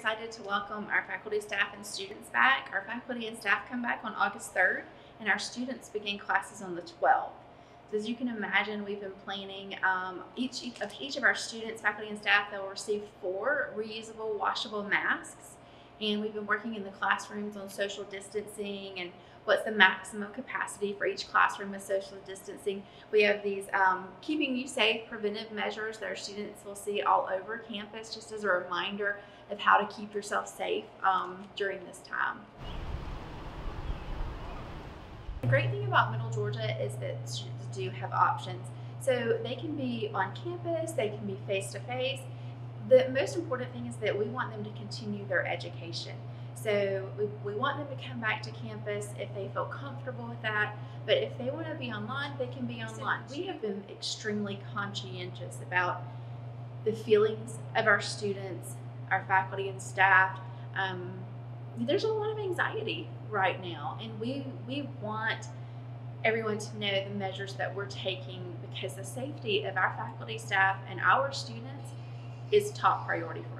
excited to welcome our faculty, staff, and students back. Our faculty and staff come back on August 3rd, and our students begin classes on the 12th. So as you can imagine, we've been planning um, each of each of our students, faculty, and staff. They will receive four reusable, washable masks, and we've been working in the classrooms on social distancing and what's the maximum capacity for each classroom with social distancing. We have these um, keeping you safe preventive measures that our students will see all over campus, just as a reminder of how to keep yourself safe um, during this time. The great thing about Middle Georgia is that students do have options. So they can be on campus, they can be face to face. The most important thing is that we want them to continue their education. So we, we want them to come back to campus if they feel comfortable with that. But if they want to be online, they can be online. We have been extremely conscientious about the feelings of our students, our faculty and staff. Um, there's a lot of anxiety right now, and we we want everyone to know the measures that we're taking because the safety of our faculty, staff, and our students is top priority for.